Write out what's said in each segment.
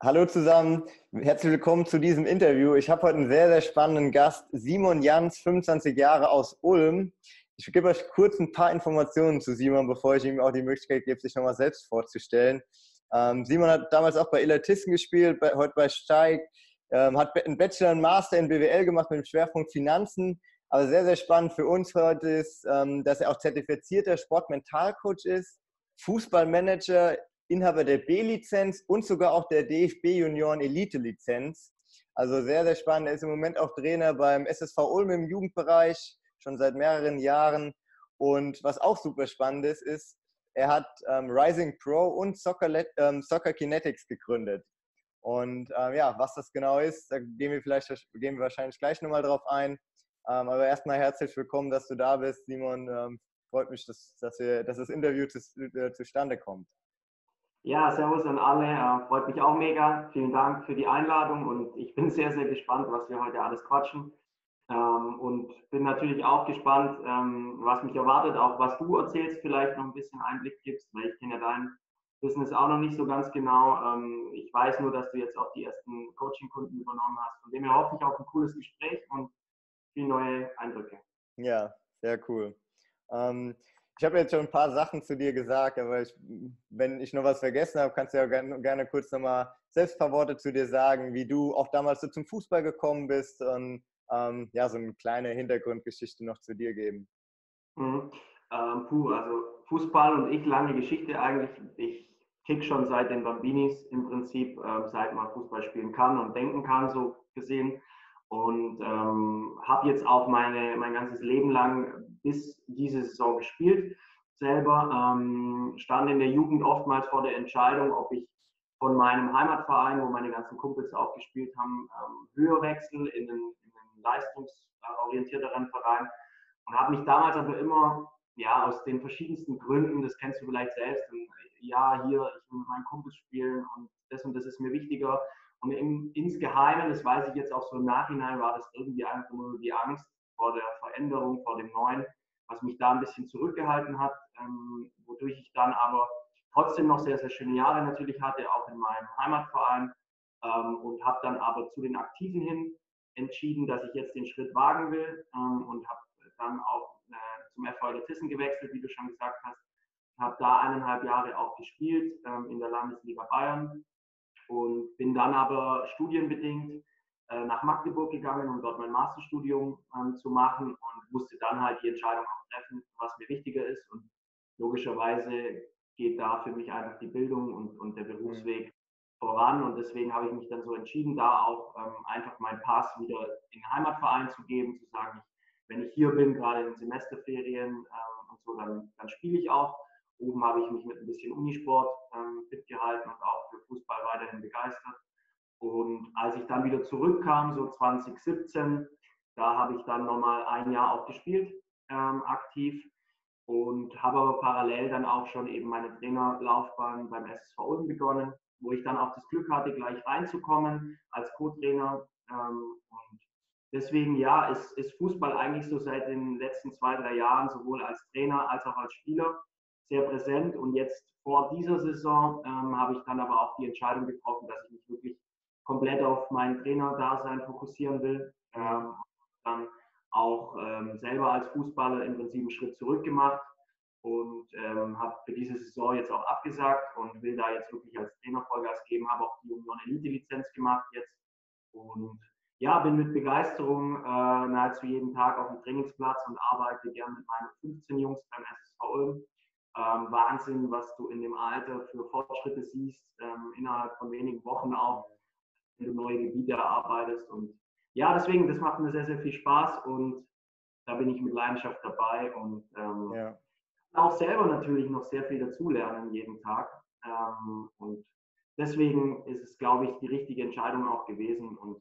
Hallo zusammen, herzlich willkommen zu diesem Interview. Ich habe heute einen sehr, sehr spannenden Gast, Simon Jans, 25 Jahre aus Ulm. Ich gebe euch kurz ein paar Informationen zu Simon, bevor ich ihm auch die Möglichkeit gebe, sich nochmal selbst vorzustellen. Ähm, Simon hat damals auch bei Elatissen gespielt, bei, heute bei Steig, ähm, hat einen Bachelor und Master in BWL gemacht mit dem Schwerpunkt Finanzen. Aber sehr, sehr spannend für uns heute ist, ähm, dass er auch zertifizierter Sportmentalcoach ist, Fußballmanager Inhaber der B-Lizenz und sogar auch der DFB Junioren Elite-Lizenz. Also sehr, sehr spannend. Er ist im Moment auch Trainer beim SSV Ulm im Jugendbereich, schon seit mehreren Jahren. Und was auch super spannend ist, ist, er hat ähm, Rising Pro und Soccer, ähm, Soccer Kinetics gegründet. Und ähm, ja, was das genau ist, da gehen wir vielleicht gehen wir wahrscheinlich gleich nochmal drauf ein. Ähm, aber erstmal herzlich willkommen, dass du da bist, Simon. Ähm, freut mich, dass, dass, wir, dass das Interview zu, äh, zustande kommt. Ja, Servus an alle. Äh, freut mich auch mega. Vielen Dank für die Einladung und ich bin sehr, sehr gespannt, was wir heute alles quatschen. Ähm, und bin natürlich auch gespannt, ähm, was mich erwartet, auch was du erzählst, vielleicht noch ein bisschen Einblick gibst, weil ich kenne ja dein Business auch noch nicht so ganz genau. Ähm, ich weiß nur, dass du jetzt auch die ersten Coaching-Kunden übernommen hast. Von dem her hoffe ich auf ein cooles Gespräch und viele neue Eindrücke. Ja, sehr cool. Ich habe jetzt schon ein paar Sachen zu dir gesagt, aber ich, wenn ich noch was vergessen habe, kannst du ja gerne, gerne kurz nochmal selbst ein paar Worte zu dir sagen, wie du auch damals so zum Fußball gekommen bist und ähm, ja, so eine kleine Hintergrundgeschichte noch zu dir geben. Mhm. Ähm, puh, also Fußball und ich, lange Geschichte eigentlich. Ich kick schon seit den Bambinis im Prinzip, äh, seit man Fußball spielen kann und denken kann, so gesehen und ähm, habe jetzt auch meine, mein ganzes Leben lang bis diese Saison gespielt. Selber ähm, stand in der Jugend oftmals vor der Entscheidung, ob ich von meinem Heimatverein, wo meine ganzen Kumpels auch gespielt haben, ähm, höher wechsel in einen, in einen leistungsorientierteren Verein und habe mich damals aber immer ja, aus den verschiedensten Gründen, das kennst du vielleicht selbst, ja, hier, ich will mit meinen Kumpels spielen und das und das ist mir wichtiger. Und im, insgeheim, das weiß ich jetzt auch so im Nachhinein, war das irgendwie einfach nur die Angst vor der Veränderung, vor dem Neuen, was mich da ein bisschen zurückgehalten hat, ähm, wodurch ich dann aber trotzdem noch sehr, sehr schöne Jahre natürlich hatte, auch in meinem Heimatverein ähm, und habe dann aber zu den Aktiven hin entschieden, dass ich jetzt den Schritt wagen will ähm, und habe dann auch äh, zum FV Tissen gewechselt, wie du schon gesagt hast. Habe da eineinhalb Jahre auch gespielt ähm, in der Landesliga Bayern und bin dann aber studienbedingt äh, nach Magdeburg gegangen, um dort mein Masterstudium ähm, zu machen und musste dann halt die Entscheidung auch treffen, was mir wichtiger ist. Und logischerweise geht da für mich einfach die Bildung und, und der Berufsweg voran. Und deswegen habe ich mich dann so entschieden, da auch ähm, einfach meinen Pass wieder in den Heimatverein zu geben, zu sagen, wenn ich hier bin, gerade in Semesterferien ähm, und so, dann, dann spiele ich auch. Oben habe ich mich mit ein bisschen Unisport ähm, fit gehalten und auch für Fußball weiterhin begeistert. Und als ich dann wieder zurückkam, so 2017, da habe ich dann nochmal ein Jahr auch gespielt, ähm, aktiv. Und habe aber parallel dann auch schon eben meine Trainerlaufbahn beim SSV Ulm begonnen, wo ich dann auch das Glück hatte, gleich reinzukommen als Co-Trainer. Ähm, und deswegen, ja, ist, ist Fußball eigentlich so seit den letzten zwei, drei Jahren sowohl als Trainer als auch als Spieler sehr präsent. Und jetzt vor dieser Saison ähm, habe ich dann aber auch die Entscheidung getroffen, dass ich mich wirklich komplett auf mein Trainerdasein fokussieren will. Ähm, dann auch ähm, selber als Fußballer im Prinzip einen Schritt zurück gemacht und ähm, habe für diese Saison jetzt auch abgesagt und will da jetzt wirklich als Trainer Vollgas geben, habe auch die Union Elite Lizenz gemacht jetzt und ja, bin mit Begeisterung äh, nahezu jeden Tag auf dem Trainingsplatz und arbeite gern mit meinen 15 Jungs beim SSV Ulm ähm, Wahnsinn, was du in dem Alter für Fortschritte siehst, ähm, innerhalb von wenigen Wochen auch, wenn du neue Gebiete erarbeitest. Und ja, deswegen, das macht mir sehr, sehr viel Spaß und da bin ich mit Leidenschaft dabei und ähm, ja. auch selber natürlich noch sehr viel dazulernen jeden Tag. Ähm, und deswegen ist es, glaube ich, die richtige Entscheidung auch gewesen und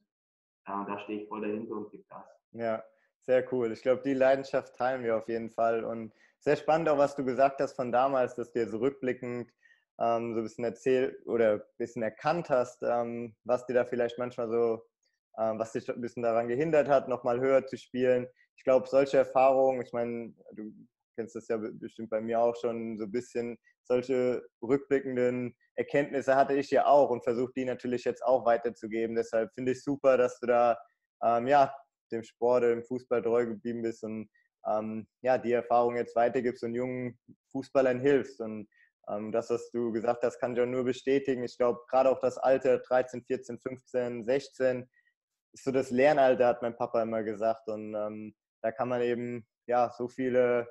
äh, da stehe ich voll dahinter und gebe das. Ja, sehr cool. Ich glaube, die Leidenschaft teilen wir auf jeden Fall und sehr spannend auch, was du gesagt hast von damals, dass du so rückblickend ähm, so ein bisschen erzählt oder ein bisschen erkannt hast, ähm, was dir da vielleicht manchmal so, ähm, was dich ein bisschen daran gehindert hat, nochmal höher zu spielen. Ich glaube, solche Erfahrungen, ich meine, du kennst das ja bestimmt bei mir auch schon so ein bisschen. Solche rückblickenden Erkenntnisse hatte ich ja auch und versuche die natürlich jetzt auch weiterzugeben. Deshalb finde ich super, dass du da ähm, ja, dem Sport, dem Fußball treu geblieben bist und ähm, ja, die Erfahrung jetzt weitergibst und jungen Fußballern hilfst. Und ähm, das, was du gesagt hast, kann ich auch nur bestätigen. Ich glaube, gerade auch das Alter 13, 14, 15, 16 ist so das Lernalter, hat mein Papa immer gesagt. Und ähm, da kann man eben ja so viele,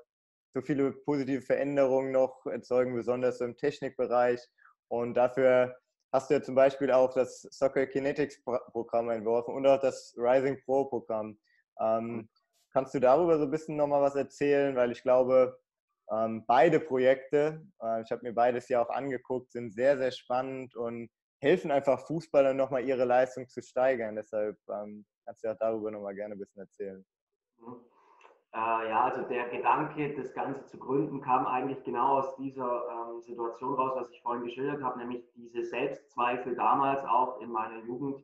so viele positive Veränderungen noch erzeugen, besonders im Technikbereich. Und dafür hast du ja zum Beispiel auch das Soccer Kinetics Programm entworfen und auch das Rising Pro Programm. Ähm, kannst du darüber so ein bisschen nochmal was erzählen? Weil ich glaube, ähm, beide Projekte, äh, ich habe mir beides ja auch angeguckt, sind sehr, sehr spannend und helfen einfach Fußballern nochmal ihre Leistung zu steigern. Deshalb ähm, kannst du auch darüber nochmal gerne ein bisschen erzählen. Mhm. Äh, ja, also der Gedanke, das Ganze zu gründen, kam eigentlich genau aus dieser ähm, Situation raus, was ich vorhin geschildert habe, nämlich diese Selbstzweifel damals auch in meiner Jugend,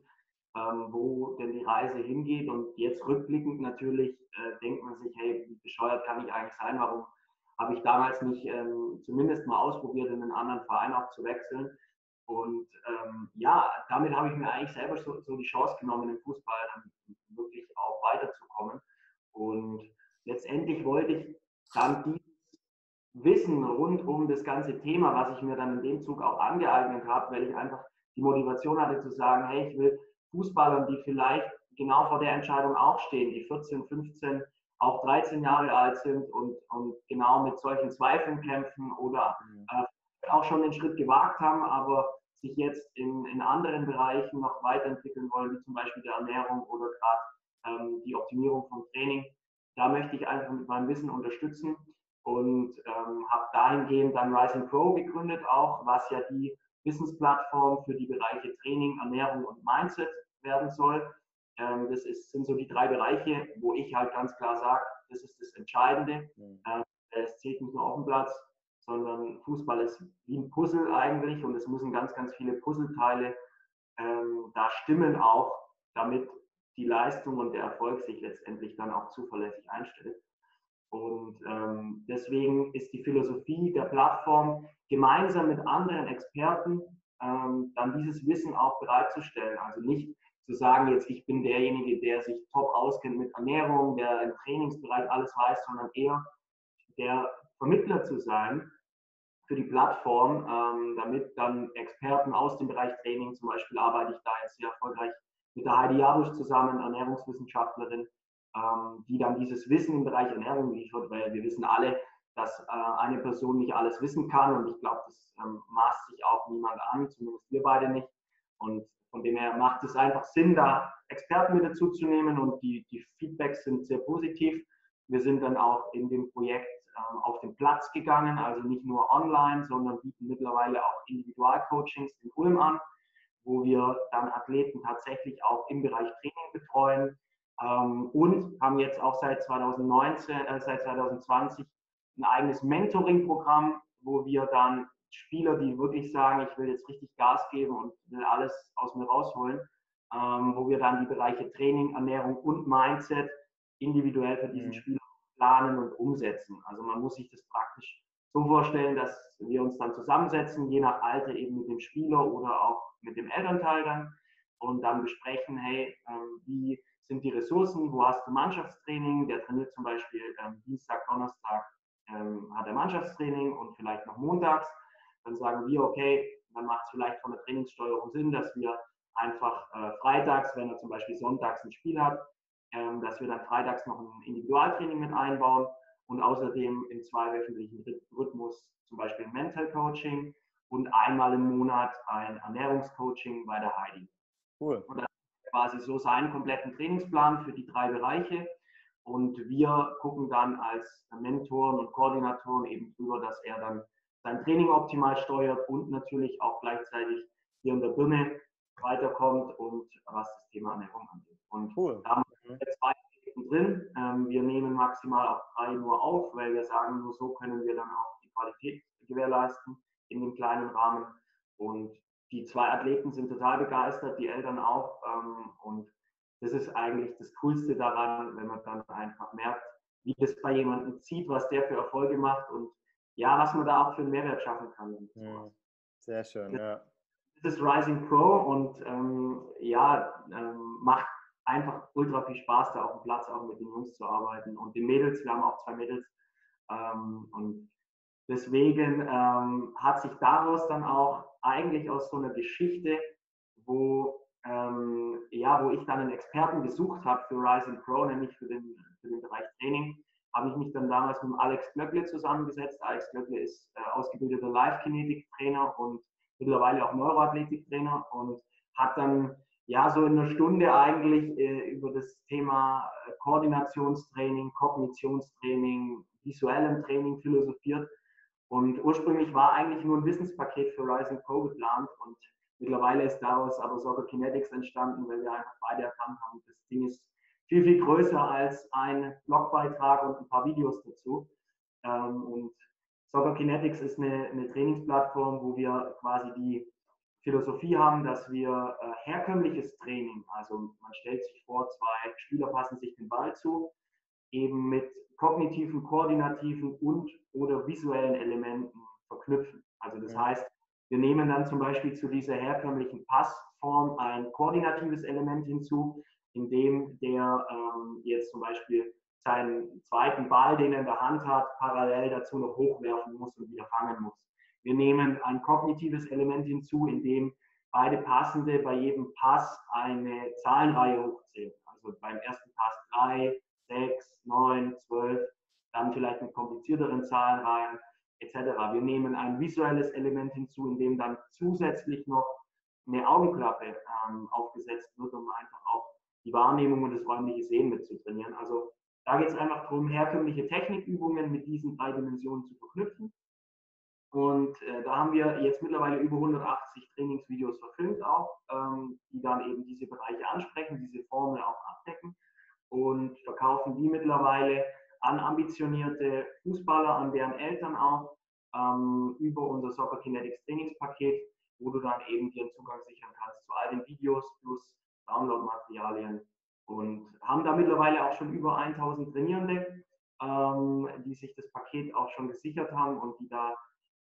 ähm, wo denn die Reise hingeht. Und jetzt rückblickend natürlich äh, denkt man sich, hey, wie bescheuert kann ich eigentlich sein? Warum habe ich damals nicht ähm, zumindest mal ausprobiert, in einen anderen Verein auch zu wechseln? Und ähm, ja, damit habe ich mir eigentlich selber so, so die Chance genommen, im Fußball dann wirklich auch weiterzukommen. Und letztendlich wollte ich dann dieses Wissen rund um das ganze Thema, was ich mir dann in dem Zug auch angeeignet habe, weil ich einfach die Motivation hatte zu sagen, hey, ich will Fußballern, die vielleicht genau vor der Entscheidung auch stehen, die 14, 15, auch 13 Jahre alt sind und, und genau mit solchen Zweifeln kämpfen oder mhm. äh, auch schon den Schritt gewagt haben, aber sich jetzt in, in anderen Bereichen noch weiterentwickeln wollen, wie zum Beispiel der Ernährung oder gerade ähm, die Optimierung vom Training da möchte ich einfach mit meinem Wissen unterstützen und ähm, habe dahingehend dann Rising Pro gegründet, auch was ja die Wissensplattform für die Bereiche Training, Ernährung und Mindset werden soll. Ähm, das ist, sind so die drei Bereiche, wo ich halt ganz klar sage, das ist das Entscheidende. Mhm. Ähm, es zählt nicht nur auf dem Platz, sondern Fußball ist wie ein Puzzle eigentlich und es müssen ganz, ganz viele Puzzleteile ähm, da stimmen auch, damit die Leistung und der Erfolg sich letztendlich dann auch zuverlässig einstellt. Und ähm, deswegen ist die Philosophie der Plattform, gemeinsam mit anderen Experten ähm, dann dieses Wissen auch bereitzustellen. Also nicht zu sagen, jetzt ich bin derjenige, der sich top auskennt mit Ernährung, der im Trainingsbereich alles weiß, sondern eher der Vermittler zu sein für die Plattform, ähm, damit dann Experten aus dem Bereich Training, zum Beispiel arbeite ich da jetzt sehr erfolgreich mit der Heidi Jabusch zusammen, Ernährungswissenschaftlerin, ähm, die dann dieses Wissen im Bereich Ernährung liefert, weil wir wissen alle, dass äh, eine Person nicht alles wissen kann und ich glaube, das ähm, maßt sich auch niemand an, zumindest wir beide nicht. Und von dem her macht es einfach Sinn, da Experten mit dazu zu nehmen und die, die Feedbacks sind sehr positiv. Wir sind dann auch in dem Projekt ähm, auf den Platz gegangen, also nicht nur online, sondern bieten mittlerweile auch Individualcoachings in Ulm an wo wir dann Athleten tatsächlich auch im Bereich Training betreuen ähm, und haben jetzt auch seit 2019, äh, seit 2020 ein eigenes Mentoring-Programm, wo wir dann Spieler, die wirklich sagen, ich will jetzt richtig Gas geben und will alles aus mir rausholen, ähm, wo wir dann die Bereiche Training, Ernährung und Mindset individuell für diesen mhm. Spieler planen und umsetzen. Also man muss sich das praktisch so vorstellen, dass wir uns dann zusammensetzen, je nach Alter eben mit dem Spieler oder auch mit dem Elternteil dann und dann besprechen, hey, ähm, wie sind die Ressourcen, wo hast du Mannschaftstraining, der trainiert zum Beispiel ähm, Dienstag, Donnerstag ähm, hat er Mannschaftstraining und vielleicht noch montags, dann sagen wir, okay, dann macht es vielleicht von der Trainingssteuerung Sinn, dass wir einfach äh, freitags, wenn er zum Beispiel sonntags ein Spiel hat, ähm, dass wir dann freitags noch ein Individualtraining mit einbauen und außerdem im zweiwöchentlichen Rhythmus zum Beispiel Mental Coaching und einmal im Monat ein Ernährungscoaching bei der Heidi. Cool. Und ist quasi so seinen kompletten Trainingsplan für die drei Bereiche. Und wir gucken dann als Mentoren und Koordinatoren eben drüber, dass er dann sein Training optimal steuert und natürlich auch gleichzeitig hier in der Birne weiterkommt und was das Thema Ernährung angeht. Und cool. da haben wir zwei drin. Ähm, wir nehmen maximal auch drei nur auf, weil wir sagen, nur so können wir dann auch die Qualität gewährleisten in dem kleinen Rahmen. Und die zwei Athleten sind total begeistert, die Eltern auch. Ähm, und das ist eigentlich das Coolste daran, wenn man dann einfach merkt, wie das bei jemandem zieht, was der für Erfolge macht und ja, was man da auch für einen Mehrwert schaffen kann. Mhm. Sehr schön, ja. Das ist Rising Pro und ähm, ja, ähm, macht einfach ultra viel Spaß, da auf dem Platz auch mit den Jungs zu arbeiten und den Mädels. Wir haben auch zwei Mädels ähm, und deswegen ähm, hat sich daraus dann auch eigentlich aus so einer Geschichte, wo ähm, ja, wo ich dann einen Experten gesucht habe für Rising Pro, nämlich für den, für den Bereich Training, habe ich mich dann damals mit Alex Glöckle zusammengesetzt. Alex Glöckle ist äh, ausgebildeter Live-Kinetik-Trainer und mittlerweile auch Neuroathletik-Trainer und hat dann ja so in einer Stunde eigentlich äh, über das Thema äh, Koordinationstraining, Kognitionstraining, visuellem Training philosophiert. Und ursprünglich war eigentlich nur ein Wissenspaket für Rising Pro geplant und mittlerweile ist daraus aber Soccer Kinetics entstanden, weil wir einfach beide erkannt haben, das Ding ist viel, viel größer als ein Blogbeitrag und ein paar Videos dazu. Ähm, und Soccer Kinetics ist eine, eine Trainingsplattform, wo wir quasi die Philosophie haben, dass wir äh, herkömmliches Training, also man stellt sich vor, zwei Spieler passen sich den Ball zu, eben mit kognitiven, koordinativen und oder visuellen Elementen verknüpfen. Also das heißt, wir nehmen dann zum Beispiel zu dieser herkömmlichen Passform ein koordinatives Element hinzu, indem der ähm, jetzt zum Beispiel seinen zweiten Ball, den er in der Hand hat, parallel dazu noch hochwerfen muss und wieder fangen muss. Wir nehmen ein kognitives Element hinzu, indem beide Passende bei jedem Pass eine Zahlenreihe hochzählen. Also beim ersten Pass 3, 6, 9, 12, dann vielleicht mit komplizierteren Zahlenreihen etc. Wir nehmen ein visuelles Element hinzu, in dem dann zusätzlich noch eine Augenklappe ähm, aufgesetzt wird, um einfach auch die Wahrnehmung und das räumliche Sehen mitzutrainieren. Also da geht es einfach darum, herkömmliche Technikübungen mit diesen drei Dimensionen zu verknüpfen. Und äh, da haben wir jetzt mittlerweile über 180 Trainingsvideos verfilmt auch, ähm, die dann eben diese Bereiche ansprechen, diese Formel auch abdecken und verkaufen die mittlerweile an ambitionierte Fußballer, an deren Eltern auch, ähm, über unser Soccer Kinetics Trainingspaket, wo du dann eben dir Zugang sichern kannst zu all den Videos plus Downloadmaterialien und haben da mittlerweile auch schon über 1000 Trainierende, ähm, die sich das Paket auch schon gesichert haben und die da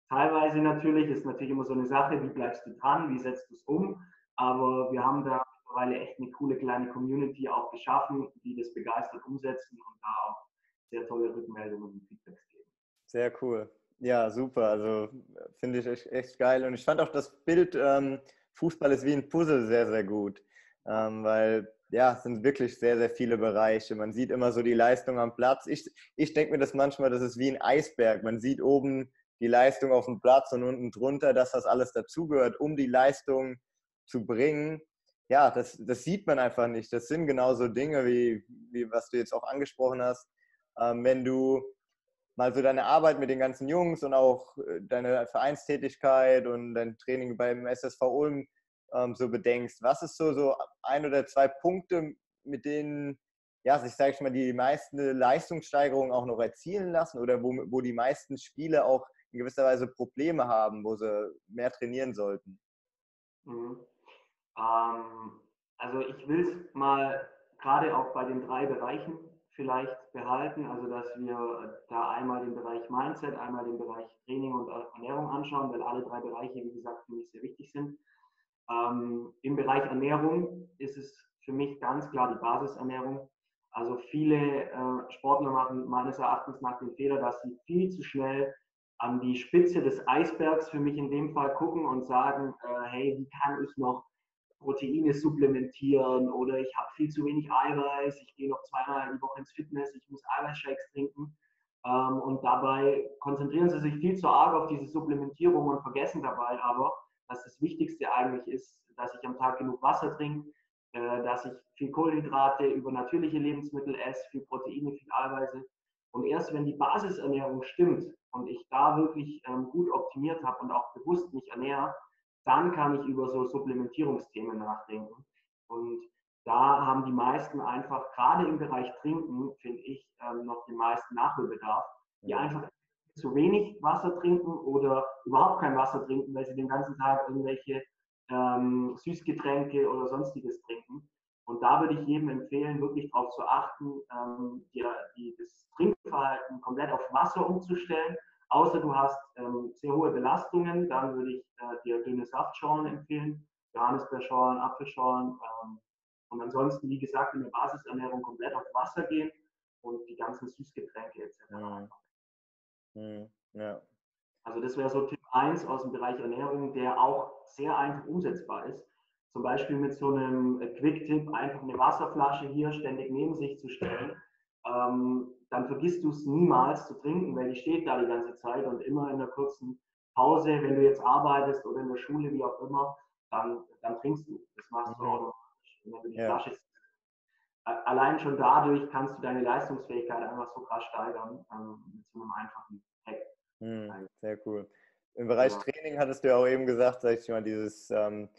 teilweise natürlich, ist natürlich immer so eine Sache, wie bleibst du dran, wie setzt du es um, aber wir haben da mittlerweile echt eine coole kleine Community auch geschaffen, die das begeistert umsetzen und da auch sehr tolle Rückmeldungen und Feedbacks geben. Sehr cool. Ja, super. Also finde ich echt, echt, geil. Und ich fand auch das Bild ähm, Fußball ist wie ein Puzzle sehr, sehr gut ähm, weil ja, es sind wirklich sehr, sehr viele Bereiche. Man sieht immer so die Leistung am Platz. Ich, ich denke mir das manchmal, das ist wie ein Eisberg. Man sieht oben die Leistung auf dem Platz und unten drunter, dass das alles dazugehört, um die Leistung zu bringen. Ja, das, das sieht man einfach nicht. Das sind genauso Dinge, wie, wie was du jetzt auch angesprochen hast. Ähm, wenn du mal so deine Arbeit mit den ganzen Jungs und auch äh, deine Vereinstätigkeit und dein Training beim SSV Ulm ähm, so bedenkst. Was ist so, so ein oder zwei Punkte, mit denen ja, sich, sage ich mal, die meisten Leistungssteigerungen auch noch erzielen lassen oder wo, wo die meisten Spiele auch in gewisser Weise Probleme haben, wo sie mehr trainieren sollten? Mhm. Ähm, also ich will es mal gerade auch bei den drei Bereichen vielleicht behalten, also dass wir da einmal den Bereich Mindset, einmal den Bereich Training und Ernährung anschauen, weil alle drei Bereiche, wie gesagt, für mich sehr wichtig sind. Ähm, Im Bereich Ernährung ist es für mich ganz klar die Basisernährung. Also viele äh, Sportler machen meines Erachtens nach den Fehler, dass sie viel zu schnell an die Spitze des Eisbergs für mich in dem Fall gucken und sagen, äh, hey, wie kann ich noch Proteine supplementieren oder ich habe viel zu wenig Eiweiß, ich gehe noch zweimal die Woche ins Fitness, ich muss Eiweißshakes trinken. Ähm, und dabei konzentrieren sie sich viel zu arg auf diese Supplementierung und vergessen dabei aber, dass das Wichtigste eigentlich ist, dass ich am Tag genug Wasser trinke, äh, dass ich viel Kohlenhydrate über natürliche Lebensmittel esse, viel Proteine, viel Eiweiße. Und erst wenn die Basisernährung stimmt und ich da wirklich ähm, gut optimiert habe und auch bewusst mich ernähre, dann kann ich über so Supplementierungsthemen nachdenken. Und da haben die meisten einfach, gerade im Bereich Trinken, finde ich, ähm, noch den meisten Nachholbedarf, die einfach zu wenig Wasser trinken oder überhaupt kein Wasser trinken, weil sie den ganzen Tag irgendwelche ähm, Süßgetränke oder sonstiges trinken. Und da würde ich jedem empfehlen, wirklich darauf zu achten, ähm, die, die, das Trinkverhalten komplett auf Wasser umzustellen. Außer du hast ähm, sehr hohe Belastungen, dann würde ich äh, dir dünne Saftschorlen empfehlen, Johannisbeerschorlen, Apfelschorlen. Ähm, und ansonsten, wie gesagt, in der Basisernährung komplett auf Wasser gehen und die ganzen Süßgetränke etc. Mhm. Mhm. Ja. Also das wäre so Tipp 1 aus dem Bereich Ernährung, der auch sehr einfach umsetzbar ist. Zum Beispiel mit so einem Quick-Tipp einfach eine Wasserflasche hier ständig neben sich zu stellen. Ähm, dann vergisst du es niemals zu trinken, weil die steht da die ganze Zeit und immer in einer kurzen Pause, wenn du jetzt arbeitest oder in der Schule, wie auch immer, dann, dann trinkst du. Das machst du mhm. automatisch. wenn du die ja. Flasche allein schon dadurch kannst du deine Leistungsfähigkeit einfach so krass steigern ähm, mit so einem einfachen Hack. Mhm, sehr cool. Im Bereich ja. Training hattest du ja auch eben gesagt, sag ich mal, dieses ähm,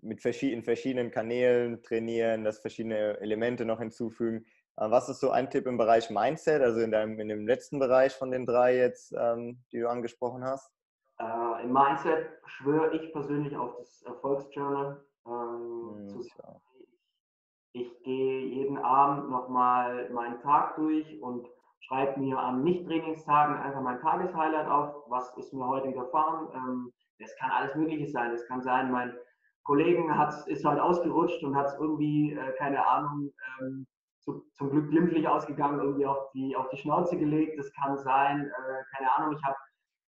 mit verschiedenen, verschiedenen Kanälen trainieren, dass verschiedene Elemente noch hinzufügen. Äh, was ist so ein Tipp im Bereich Mindset, also in, deinem, in dem letzten Bereich von den drei jetzt, ähm, die du angesprochen hast? Äh, Im Mindset schwöre ich persönlich auf das Erfolgsjournal. Ähm, hm, ich, ich gehe jeden Abend nochmal meinen Tag durch und schreibe mir an Nicht-Trainingstagen einfach mein Tageshighlight auf. Was ist mir heute widerfahren? Ähm, das kann alles Mögliche sein. Es kann sein, mein Kollegen hat, ist halt ausgerutscht und hat es irgendwie, äh, keine Ahnung, ähm, zu, zum Glück glimpflich ausgegangen, irgendwie auf die, auf die Schnauze gelegt. Das kann sein, äh, keine Ahnung, ich habe,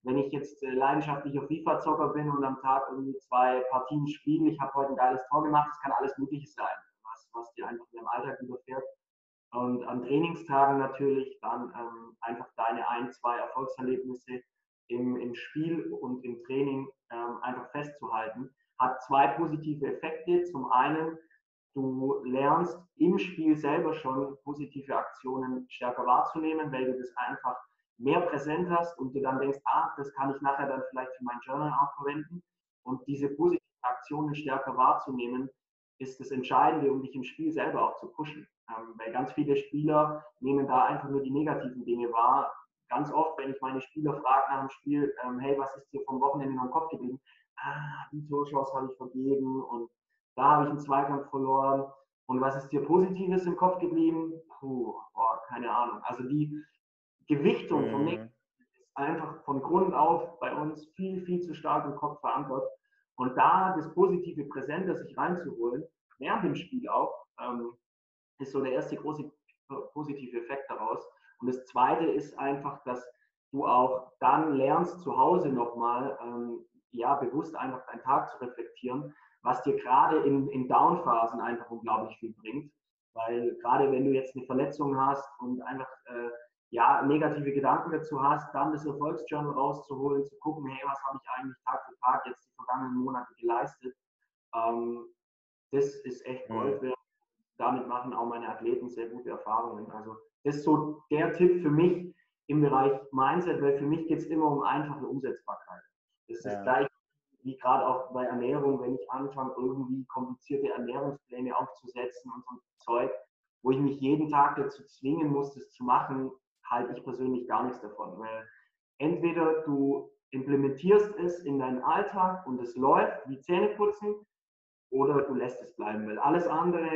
wenn ich jetzt äh, leidenschaftlicher FIFA-Zocker bin und am Tag irgendwie zwei Partien spiele, ich habe heute ein geiles Tor gemacht, das kann alles Mögliche sein, was, dir einfach in deinem Alltag überfährt. Und an Trainingstagen natürlich dann ähm, einfach deine ein, zwei Erfolgserlebnisse im, im Spiel und im Training ähm, einfach festzuhalten hat zwei positive Effekte. Zum einen, du lernst im Spiel selber schon positive Aktionen stärker wahrzunehmen, weil du das einfach mehr präsent hast und du dann denkst, ah, das kann ich nachher dann vielleicht für mein Journal auch verwenden. Und diese positiven Aktionen stärker wahrzunehmen, ist das Entscheidende, um dich im Spiel selber auch zu pushen. Ähm, weil ganz viele Spieler nehmen da einfach nur die negativen Dinge wahr. Ganz oft, wenn ich meine Spieler frage nach dem Spiel, ähm, hey, was ist dir vom Wochenende in meinem Kopf geblieben, ah, die Torchance habe ich vergeben und da habe ich einen Zweikampf verloren. Und was ist dir Positives im Kopf geblieben? Puh, boah, keine Ahnung. Also die Gewichtung mhm. vom nächsten ist einfach von Grund auf bei uns viel, viel zu stark im Kopf verankert. Und da das positive Präsente sich reinzuholen, während dem Spiel auch, ähm, ist so der erste große positive Effekt daraus. Und das zweite ist einfach, dass du auch dann lernst zu Hause nochmal, ähm, ja, bewusst einfach deinen Tag zu reflektieren, was dir gerade in, in Down-Phasen einfach unglaublich viel bringt. Weil gerade wenn du jetzt eine Verletzung hast und einfach äh, ja, negative Gedanken dazu hast, dann das Erfolgsjournal rauszuholen, zu gucken, hey, was habe ich eigentlich Tag für Tag jetzt die vergangenen Monate geleistet. Ähm, das ist echt Gold wert. Damit machen auch meine Athleten sehr gute Erfahrungen. Also das ist so der Tipp für mich im Bereich Mindset, weil für mich geht es immer um einfache Umsetzbarkeit. Das ist ja. gleich wie gerade auch bei Ernährung, wenn ich anfange, irgendwie komplizierte Ernährungspläne aufzusetzen und so Zeug, wo ich mich jeden Tag dazu zwingen muss, das zu machen, halte ich persönlich gar nichts davon. Weil entweder du implementierst es in deinen Alltag und es läuft wie Zähneputzen oder du lässt es bleiben. Weil alles andere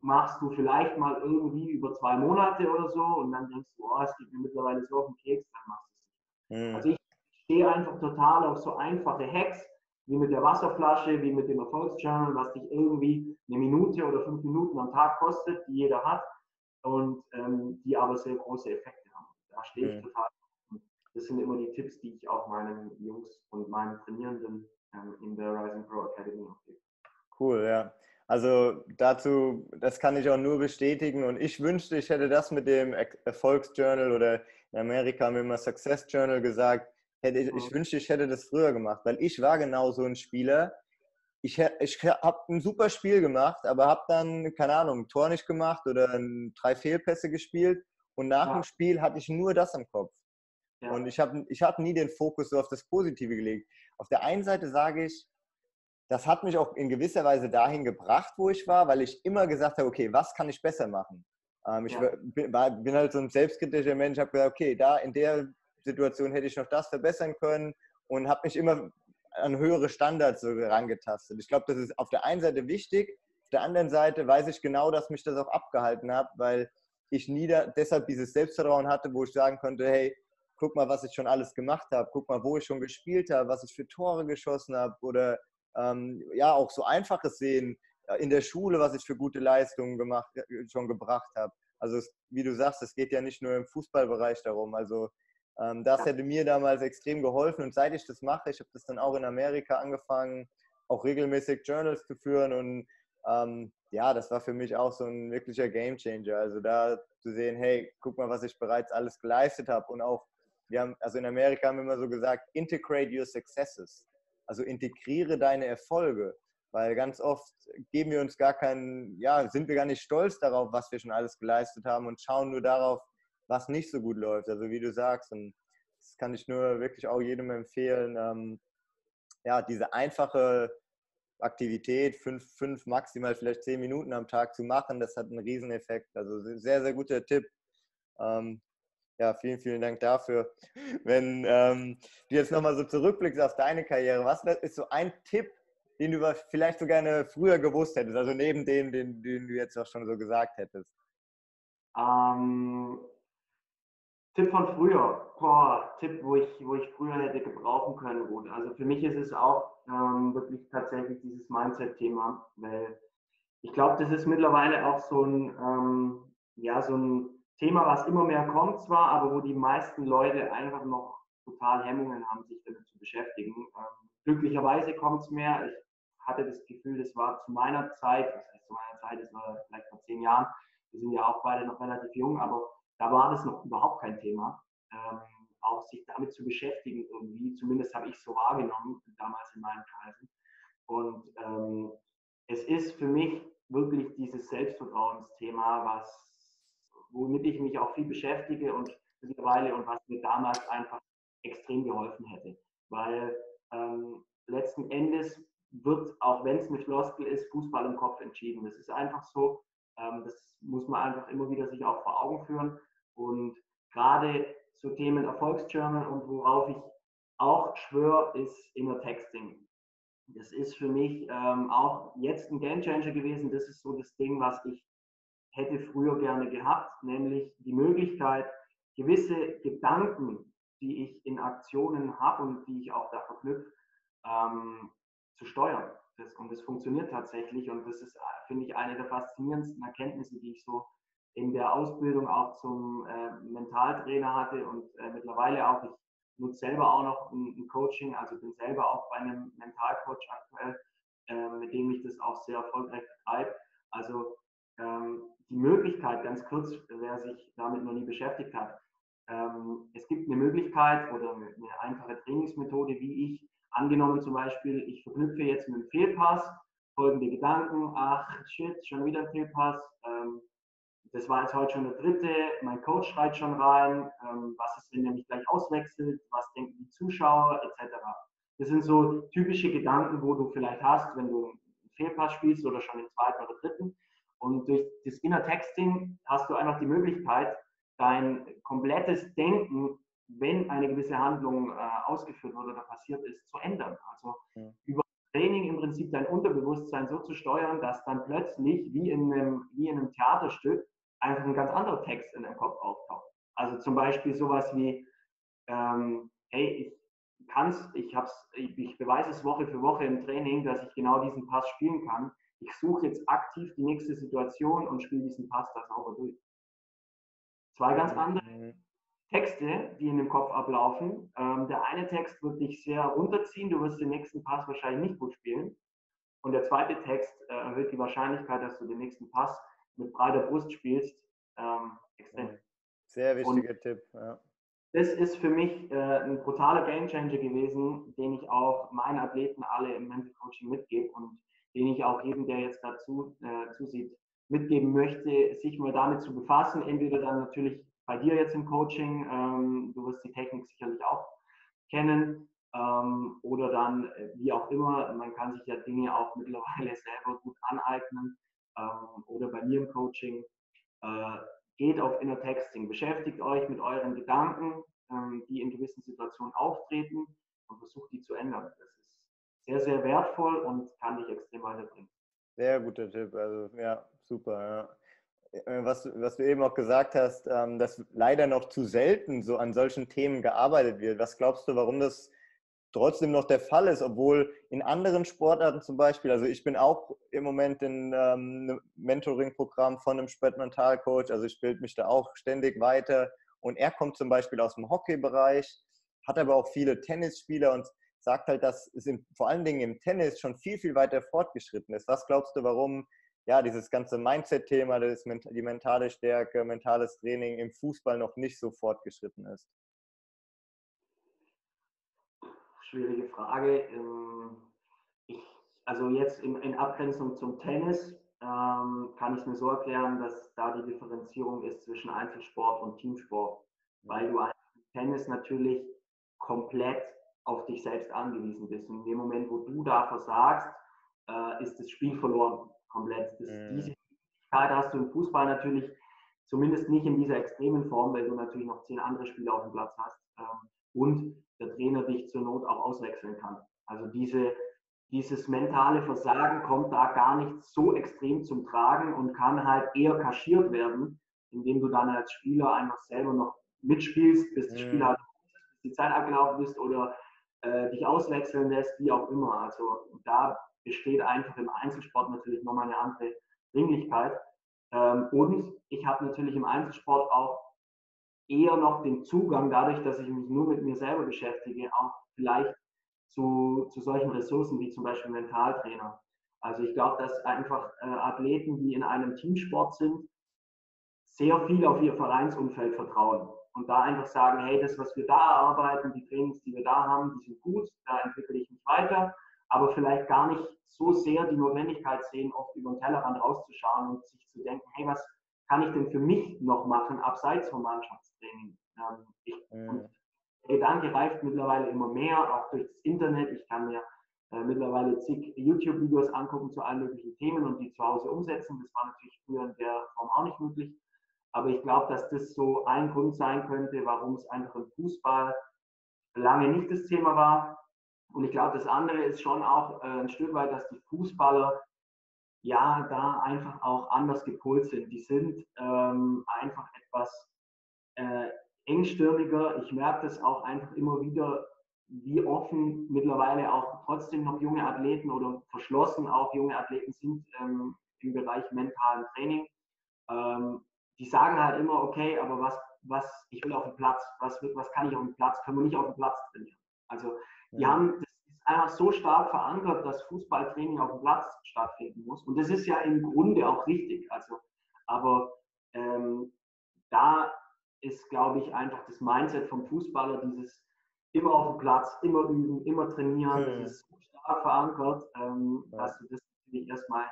machst du vielleicht mal irgendwie über zwei Monate oder so und dann denkst du, oh, es geht mir mittlerweile so auf den Keks, dann machst du es nicht. Mhm. Also ich stehe einfach total auf so einfache Hacks, wie mit der Wasserflasche, wie mit dem Erfolgsjournal, was dich irgendwie eine Minute oder fünf Minuten am Tag kostet, die jeder hat und ähm, die aber sehr große Effekte. Da stehe ich mhm. total. Das sind immer die Tipps, die ich auch meinen Jungs und meinen Trainierenden ähm, in der Rising Pro Academy auch gebe. Cool, ja. Also dazu, das kann ich auch nur bestätigen und ich wünschte, ich hätte das mit dem Erfolgsjournal oder in Amerika mit dem Success Journal gesagt, Hätte ich, ich wünschte, ich hätte das früher gemacht, weil ich war genau so ein Spieler. Ich, ich habe ein super Spiel gemacht, aber habe dann, keine Ahnung, ein Tor nicht gemacht oder drei Fehlpässe gespielt. Und nach ja. dem Spiel hatte ich nur das im Kopf. Ja. Und ich habe ich hab nie den Fokus so auf das Positive gelegt. Auf der einen Seite sage ich, das hat mich auch in gewisser Weise dahin gebracht, wo ich war, weil ich immer gesagt habe, okay, was kann ich besser machen? Ähm, ich ja. bin, bin, halt so ein selbstkritischer Mensch, habe gesagt, okay, da in der Situation hätte ich noch das verbessern können und habe mich immer an höhere Standards so herangetastet. Ich glaube, das ist auf der einen Seite wichtig, Auf der anderen Seite weiß ich genau, dass mich das auch abgehalten hat, weil ich nie da, deshalb dieses Selbstvertrauen hatte, wo ich sagen konnte, hey, guck mal, was ich schon alles gemacht habe, guck mal, wo ich schon gespielt habe, was ich für Tore geschossen habe oder ähm, ja, auch so einfaches Sehen äh, in der Schule, was ich für gute Leistungen gemacht, äh, schon gebracht habe. Also es, wie du sagst, es geht ja nicht nur im Fußballbereich darum. Also ähm, das hätte mir damals extrem geholfen und seit ich das mache, ich habe das dann auch in Amerika angefangen, auch regelmäßig Journals zu führen und ähm, ja, das war für mich auch so ein wirklicher Gamechanger. Also da zu sehen, hey, guck mal, was ich bereits alles geleistet habe und auch, wir haben, also in Amerika haben wir immer so gesagt, integrate your successes. Also integriere deine Erfolge, weil ganz oft geben wir uns gar keinen, ja, sind wir gar nicht stolz darauf, was wir schon alles geleistet haben und schauen nur darauf, was nicht so gut läuft. Also wie du sagst, und das kann ich nur wirklich auch jedem empfehlen, ähm, ja, diese einfache Aktivität, fünf, fünf, maximal vielleicht zehn Minuten am Tag zu machen, das hat einen Rieseneffekt. Also sehr, sehr guter Tipp. Ähm, ja, vielen, vielen Dank dafür. Wenn ähm, du jetzt nochmal so zurückblickst auf deine Karriere, was ist so ein Tipp, den du vielleicht so gerne früher gewusst hättest, also neben dem, den, den du jetzt auch schon so gesagt hättest? Ähm, Tipp von früher, boah, Tipp, wo ich, wo ich früher hätte gebrauchen können, gut. Also für mich ist es auch ähm, wirklich tatsächlich dieses Mindset-Thema, weil ich glaube, das ist mittlerweile auch so ein, ähm, ja, so ein Thema, was immer mehr kommt zwar, aber wo die meisten Leute einfach noch total Hemmungen haben, sich damit zu beschäftigen. Ähm, glücklicherweise kommt es mehr. Ich hatte das Gefühl, das war zu meiner Zeit, das heißt zu meiner Zeit, das war vielleicht vor zehn Jahren, wir sind ja auch beide noch relativ jung, aber da war das noch überhaupt kein Thema. Ähm, auch sich damit zu beschäftigen irgendwie, zumindest habe ich so wahrgenommen, damals in meinen Kreisen. Und ähm, es ist für mich wirklich dieses Selbstvertrauensthema, was, womit ich mich auch viel beschäftige und mittlerweile und was mir damals einfach extrem geholfen hätte. Weil ähm, letzten Endes wird, auch wenn es eine Floskel ist, Fußball im Kopf entschieden. Das ist einfach so. Ähm, das muss man einfach immer wieder sich auch vor Augen führen. Und gerade zu Themen Erfolgsjournal und worauf ich auch schwöre, ist Inner Texting. Das ist für mich ähm, auch jetzt ein Gamechanger gewesen. Das ist so das Ding, was ich hätte früher gerne gehabt, nämlich die Möglichkeit, gewisse Gedanken, die ich in Aktionen habe und die ich auch da verknüpfe, ähm, zu steuern. Das, und das funktioniert tatsächlich und das ist, finde ich, eine der faszinierendsten Erkenntnisse, die ich so in der Ausbildung auch zum äh, Mentaltrainer hatte und äh, mittlerweile auch, ich nutze selber auch noch ein, ein, Coaching, also bin selber auch bei einem Mentalcoach aktuell, äh, mit dem ich das auch sehr erfolgreich betreibe. Also ähm, die Möglichkeit, ganz kurz, wer sich damit noch nie beschäftigt hat, ähm, es gibt eine Möglichkeit oder eine einfache Trainingsmethode, wie ich, angenommen zum Beispiel, ich verknüpfe jetzt mit einem Fehlpass folgende Gedanken, ach shit, schon wieder ein Fehlpass, ähm, das war jetzt heute schon der dritte, mein Coach schreit schon rein, ähm, was ist, wenn er mich gleich auswechselt, was denken die Zuschauer, etc. Das sind so typische Gedanken, wo du vielleicht hast, wenn du einen Fehlpass spielst oder schon den zweiten oder dritten. Und durch das Inner Texting hast du einfach die Möglichkeit, dein komplettes Denken, wenn eine gewisse Handlung äh, ausgeführt wurde oder passiert ist, zu ändern. Also ja. über Training im Prinzip dein Unterbewusstsein so zu steuern, dass dann plötzlich wie in einem, wie in einem Theaterstück einfach ein ganz anderer Text in deinem Kopf auftaucht. Also zum Beispiel sowas wie, ähm, hey, ich kann's, ich hab's, ich, ich beweise es Woche für Woche im Training, dass ich genau diesen Pass spielen kann. Ich suche jetzt aktiv die nächste Situation und spiele diesen Pass da sauber durch. Zwei ganz mhm. andere Texte, die in dem Kopf ablaufen. Ähm, der eine Text wird dich sehr runterziehen, du wirst den nächsten Pass wahrscheinlich nicht gut spielen. Und der zweite Text äh, erhöht die Wahrscheinlichkeit, dass du den nächsten Pass mit breiter Brust spielst, ähm, extrem. Sehr wichtiger Und Tipp. Ja. Das ist für mich äh, ein brutaler Gamechanger gewesen, den ich auch meinen Athleten alle im Mental Coaching mitgebe und den ich auch jedem, der jetzt dazu äh, zusieht, mitgeben möchte, sich mal damit zu befassen. Entweder dann natürlich bei dir jetzt im Coaching, ähm, du wirst die Technik sicherlich auch kennen, ähm, oder dann, äh, wie auch immer, man kann sich ja Dinge auch mittlerweile selber gut aneignen ähm, oder bei mir im Coaching. Äh, geht auf Inner Texting, beschäftigt euch mit euren Gedanken, ähm, die in gewissen Situationen auftreten und versucht die zu ändern. Das ist sehr, sehr wertvoll und kann dich extrem weiterbringen. Sehr guter Tipp. Also ja, super. Ja. Äh, was, was du eben auch gesagt hast, ähm, dass leider noch zu selten so an solchen Themen gearbeitet wird. Was glaubst du, warum das trotzdem noch der Fall ist, obwohl in anderen Sportarten zum Beispiel, also ich bin auch im Moment in ähm, einem Mentoring-Programm von einem Spreadmental-Coach, also ich bilde mich da auch ständig weiter und er kommt zum Beispiel aus dem Hockey-Bereich, hat aber auch viele Tennisspieler und sagt halt, dass es in, vor allen Dingen im Tennis schon viel, viel weiter fortgeschritten ist. Was glaubst du, warum ja dieses ganze Mindset-Thema, die mentale Stärke, mentales Training im Fußball noch nicht so fortgeschritten ist? Schwierige Frage. Ähm, ich, also jetzt in, in Abgrenzung zum Tennis ähm, kann ich es mir so erklären, dass da die Differenzierung ist zwischen Einzelsport und Teamsport, weil du im Tennis natürlich komplett auf dich selbst angewiesen bist. Und in dem Moment, wo du da versagst, äh, ist das Spiel verloren. Komplett. Das, mhm. Diese Möglichkeit hast du im Fußball natürlich zumindest nicht in dieser extremen Form, weil du natürlich noch zehn andere Spieler auf dem Platz hast ähm, und der Trainer dich zur Not auch auswechseln kann. Also diese, dieses mentale Versagen kommt da gar nicht so extrem zum Tragen und kann halt eher kaschiert werden, indem du dann als Spieler einfach selber noch mitspielst, bis das Spiel mhm. halt die Zeit abgelaufen ist oder äh, dich auswechseln lässt, wie auch immer. Also da besteht einfach im Einzelsport natürlich nochmal eine andere Dringlichkeit. Ähm, und ich habe natürlich im Einzelsport auch eher noch den Zugang, dadurch, dass ich mich nur mit mir selber beschäftige, auch vielleicht zu, zu solchen Ressourcen wie zum Beispiel Mentaltrainer. Also ich glaube, dass einfach äh, Athleten, die in einem Teamsport sind, sehr viel auf ihr Vereinsumfeld vertrauen und da einfach sagen, hey, das, was wir da arbeiten, die Trainings, die wir da haben, die sind gut, da entwickle ich mich weiter, aber vielleicht gar nicht so sehr die Notwendigkeit sehen, oft über den Tellerrand rauszuschauen und sich zu denken, hey, was kann ich denn für mich noch machen, abseits vom Mannschaftstraining? Ähm, ich, mhm. Der Gedanke reift mittlerweile immer mehr, auch durch das Internet. Ich kann mir äh, mittlerweile zig YouTube-Videos angucken zu allen möglichen Themen und die zu Hause umsetzen. Das war natürlich früher in der Form auch nicht möglich. Aber ich glaube, dass das so ein Grund sein könnte, warum es einfach im Fußball lange nicht das Thema war. Und ich glaube, das andere ist schon auch äh, ein Stück weit, dass die Fußballer ja da einfach auch anders gepolt sind. Die sind ähm, einfach etwas äh, engstirniger. Ich merke das auch einfach immer wieder, wie offen mittlerweile auch trotzdem noch junge Athleten oder verschlossen auch junge Athleten sind ähm, im Bereich mentalen Training. Ähm, die sagen halt immer, okay, aber was, was, ich will auf den Platz, was, was kann ich auf dem Platz, können wir nicht auf dem Platz trainieren. Also die ja. haben, das ist einfach so stark verankert, dass Fußballtraining auf dem Platz stattfinden muss. Und das ist ja im Grunde auch richtig. Also, aber ähm, da ist, glaube ich, einfach das Mindset vom Fußballer, dieses immer auf dem Platz, immer üben, immer trainieren, mhm. das ist so stark verankert, ähm, ja. dass du das erstmal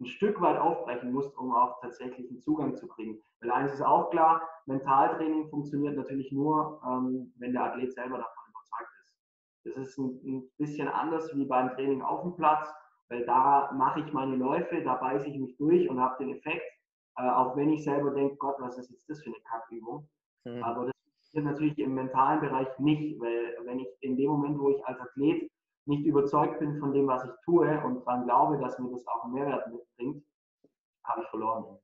ein Stück weit aufbrechen musst, um auch tatsächlich einen Zugang zu kriegen. Weil eines ist auch klar, Mentaltraining funktioniert natürlich nur, ähm, wenn der Athlet selber davon überzeugt ist. Das ist ein, ein, bisschen anders wie beim Training auf dem Platz, weil da mache ich meine Läufe, da beiße ich mich durch und habe den Effekt, äh, auch wenn ich selber denke, Gott, was ist jetzt das für eine Kackübung. Mhm. Aber das funktioniert natürlich im mentalen Bereich nicht, weil wenn ich in dem Moment, wo ich als Athlet nicht überzeugt bin von dem, was ich tue und daran glaube, dass mir das auch einen Mehrwert mitbringt, habe ich verloren.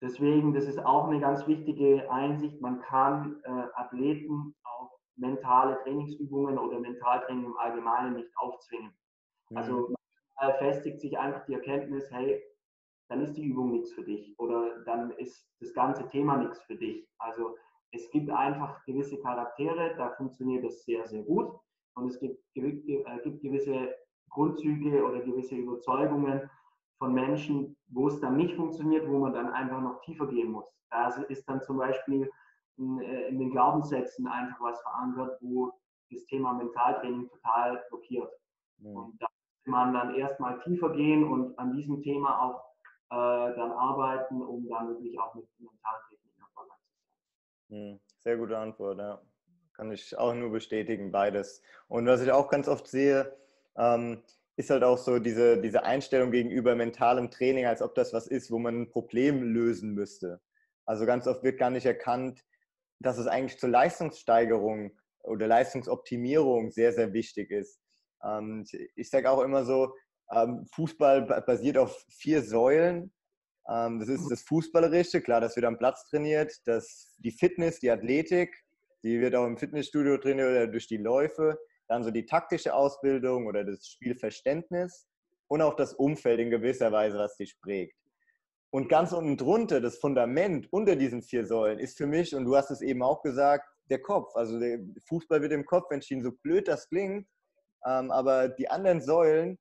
Deswegen, das ist auch eine ganz wichtige Einsicht. Man kann äh, Athleten auf mentale Trainingsübungen oder Mentaltraining im Allgemeinen nicht aufzwingen. Mhm. Also man festigt sich einfach die Erkenntnis, hey, dann ist die Übung nichts für dich oder dann ist das ganze Thema nichts für dich. Also es gibt einfach gewisse Charaktere, da funktioniert das sehr, sehr gut. Und es gibt, äh, gibt gewisse Grundzüge oder gewisse Überzeugungen von Menschen, wo es dann nicht funktioniert, wo man dann einfach noch tiefer gehen muss. Da ist dann zum Beispiel in, äh, in den Glaubenssätzen einfach was verankert, wo das Thema Mentaltraining total blockiert. Mhm. Und da muss man dann erstmal tiefer gehen und an diesem Thema auch äh, dann arbeiten, um dann wirklich auch mit Mentaltraining erfolgreich zu sein. Mhm. Sehr gute Antwort, ja. Kann ich auch nur bestätigen, beides. Und was ich auch ganz oft sehe, ähm, ist halt auch so diese, diese Einstellung gegenüber mentalem Training, als ob das was ist, wo man ein Problem lösen müsste. Also ganz oft wird gar nicht erkannt, dass es eigentlich zur Leistungssteigerung oder Leistungsoptimierung sehr, sehr wichtig ist. Ähm, ich sage auch immer so, ähm, Fußball basiert auf vier Säulen. Ähm, das ist das Fußballerische, klar, das wird am Platz trainiert, das, die Fitness, die Athletik, die wird auch im Fitnessstudio trainiert oder durch die Läufe. Dann so die taktische Ausbildung oder das Spielverständnis und auch das Umfeld in gewisser Weise, was dich prägt. Und ganz unten drunter, das Fundament unter diesen vier Säulen ist für mich, und du hast es eben auch gesagt, der Kopf. Also der Fußball wird im Kopf entschieden, so blöd das klingt. Ähm, aber die anderen Säulen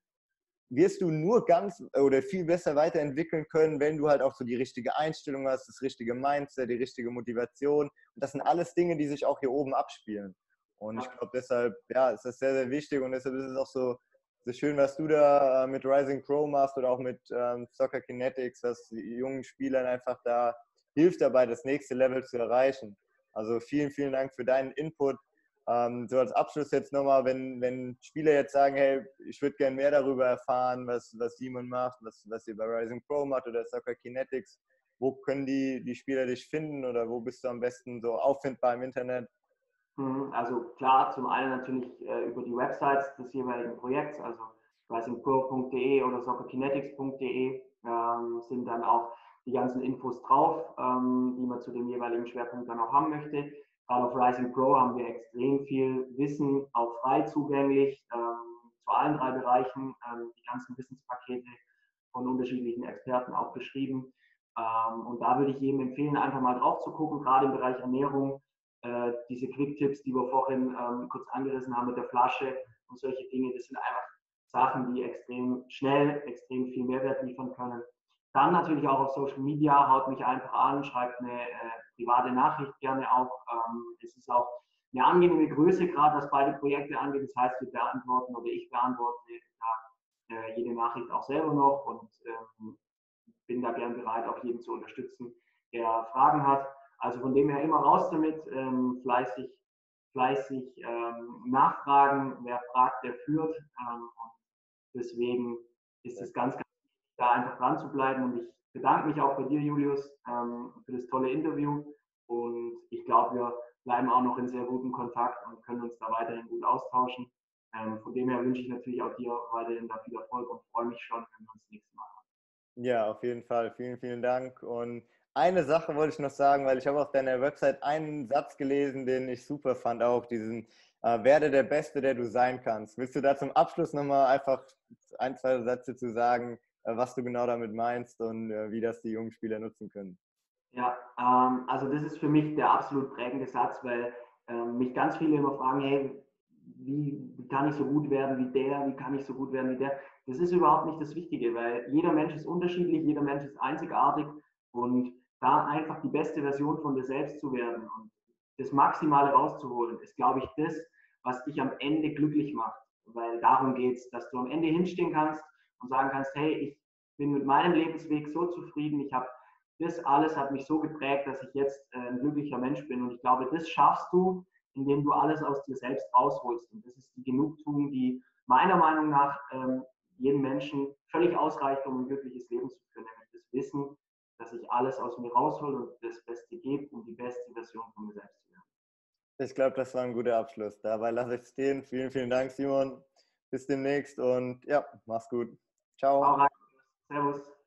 wirst du nur ganz oder viel besser weiterentwickeln können, wenn du halt auch so die richtige Einstellung hast, das richtige Mindset, die richtige Motivation. Und das sind alles Dinge, die sich auch hier oben abspielen. Und ich glaube deshalb, ja, ist das sehr, sehr wichtig und deshalb ist es auch so, so schön, was du da äh, mit Rising Pro machst oder auch mit ähm, Soccer Kinetics, was jungen Spielern einfach da hilft dabei, das nächste Level zu erreichen. Also vielen, vielen Dank für deinen Input. Ähm, so als Abschluss jetzt nochmal, wenn, wenn Spieler jetzt sagen, hey, ich würde gerne mehr darüber erfahren, was, was Simon macht, was, was ihr bei Rising Pro macht oder Soccer Kinetics, wo können die, die Spieler dich finden oder wo bist du am besten so auffindbar im Internet? Mhm, also klar, zum einen natürlich äh, über die Websites des jeweiligen Projekts, also risingpro.de oder soccerkinetics.de ähm, sind dann auch die ganzen Infos drauf, ähm, die man zu dem jeweiligen Schwerpunkt dann auch haben möchte. Gerade auf Rising Pro haben wir extrem viel Wissen, auch frei zugänglich ähm, zu allen drei Bereichen, ähm, die ganzen Wissenspakete von unterschiedlichen Experten auch beschrieben. Ähm, und da würde ich jedem empfehlen, einfach mal drauf zu gucken, gerade im Bereich Ernährung, äh, diese Quick-Tipps, die wir vorhin ähm, kurz angerissen haben mit der Flasche und solche Dinge, das sind einfach Sachen, die extrem schnell, extrem viel Mehrwert liefern können. Dann natürlich auch auf Social Media, haut mich einfach an, schreibt eine äh, private Nachricht gerne auch. Ähm, es ist auch eine angenehme Größe, gerade was beide Projekte angeht. Das heißt, wir beantworten oder ich beantworte ja, äh, jede Nachricht auch selber noch und ähm, bin da gern bereit, auch jeden zu unterstützen, der Fragen hat. Also von dem her immer raus damit, ähm, fleißig, fleißig ähm, nachfragen. Wer fragt, der führt. Ähm, und deswegen ist es ganz, ganz da einfach dran zu bleiben. Und ich bedanke mich auch bei dir, Julius, ähm, für das tolle Interview. Und ich glaube, wir bleiben auch noch in sehr gutem Kontakt und können uns da weiterhin gut austauschen. Ähm, von dem her wünsche ich natürlich auch dir weiterhin da viel Erfolg und freue mich schon, wenn wir uns nächstes Mal haben. Ja, auf jeden Fall. Vielen, vielen Dank. Und eine Sache wollte ich noch sagen, weil ich habe auf deiner Website einen Satz gelesen, den ich super fand, auch diesen äh, werde der Beste, der du sein kannst. Willst du da zum Abschluss nochmal einfach ein, zwei Sätze zu sagen, was du genau damit meinst und äh, wie das die jungen Spieler nutzen können? Ja, ähm, also das ist für mich der absolut prägende Satz, weil ähm, mich ganz viele immer fragen, hey, wie, wie kann ich so gut werden wie der, wie kann ich so gut werden wie der? Das ist überhaupt nicht das Wichtige, weil jeder Mensch ist unterschiedlich, jeder Mensch ist einzigartig und da einfach die beste Version von dir selbst zu werden und das Maximale rauszuholen, ist, glaube ich, das, was dich am Ende glücklich macht. Weil darum geht es, dass du am Ende hinstehen kannst und sagen kannst, hey, ich bin mit meinem Lebensweg so zufrieden, ich habe das alles hat mich so geprägt, dass ich jetzt äh, ein glücklicher Mensch bin. Und ich glaube, das schaffst du, indem du alles aus dir selbst rausholst. Und das ist die Genugtuung, die meiner Meinung nach ähm, jedem Menschen völlig ausreicht, um ein glückliches Leben zu führen. Nämlich das Wissen, dass ich alles aus mir raushole und das Beste gebe, um die beste Version von mir selbst zu werden. Ich glaube, das war ein guter Abschluss. Dabei lasse ich es stehen. Vielen, vielen Dank, Simon. Bis demnächst und ja, mach's gut. Ciao. Servus.